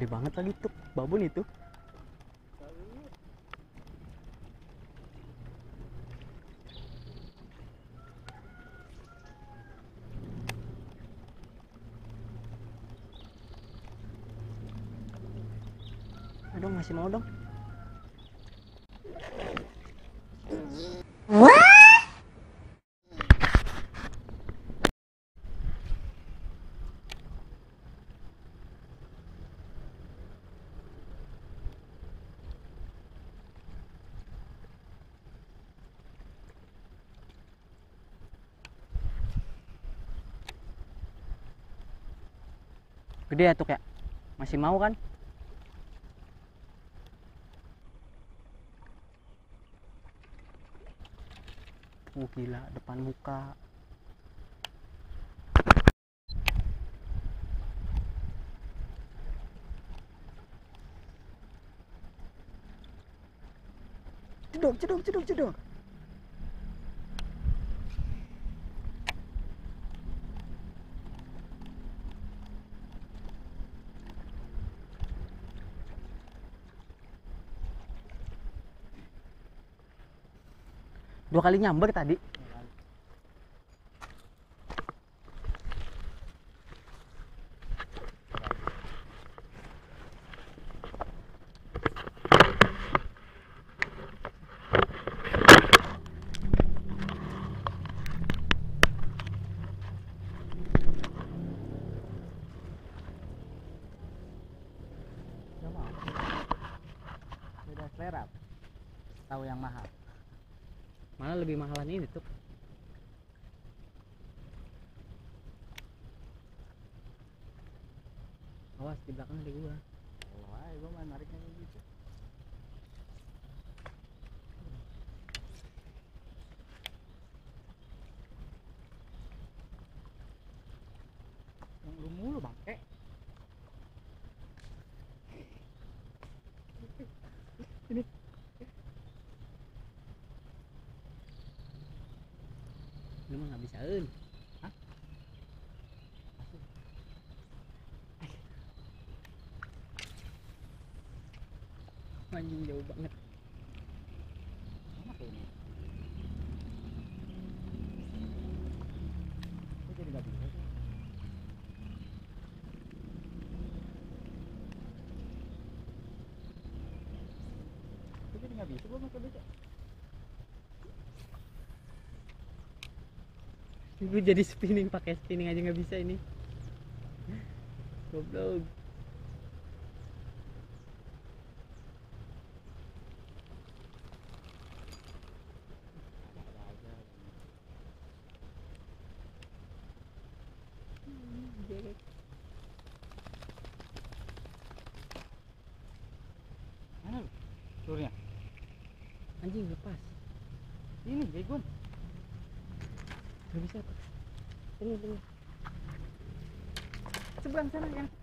Gede banget lagi tuh babon itu. Aduh masih mau dong. Gede ya tuh ya. Masih mau kan? Uh gila depan muka. Cedok, cedok, cedok, cedok. Dua kali nyamber tadi. Tahu yang mahal. Malah lebih mahalan ini tuh. Awas di belakang ada gua. Kalau aja gua mah nariknya gitu. Lu mah nggak bisa eun. Hah? Anjing jauh banget. Mana tuh ini? Kok jadi gak bisa sih? Kok jadi bisa pakai? Gue jadi spinning pakai spinning aja nggak bisa ini. Goblok. Mana lu? Anjing lepas. Ini Jegon. Bisa tuh. Ini ini. Seberang sana kan.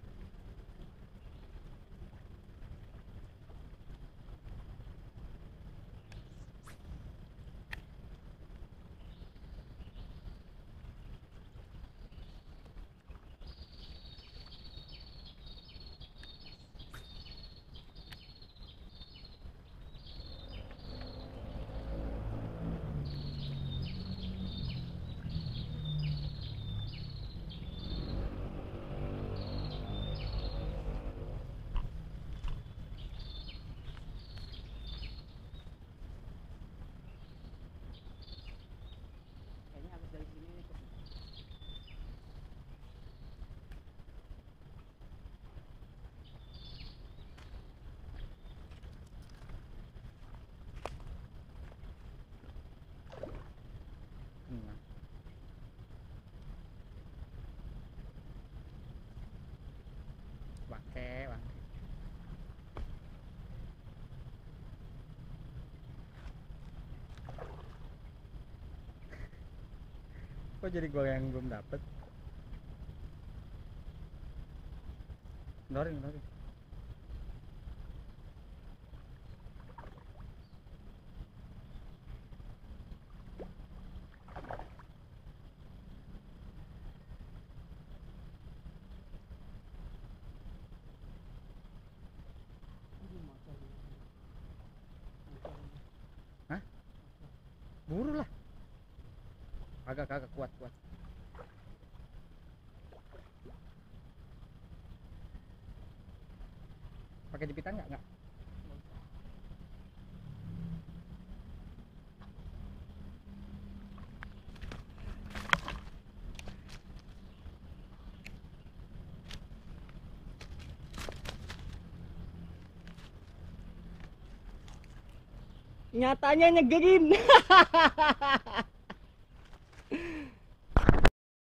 kok jadi gue yang belum dapet Norin, norin. Hah? Buru lah kagak kagak kuat kuat. Pakai jepitan nggak? Nggak. Nyatanya nyegerin.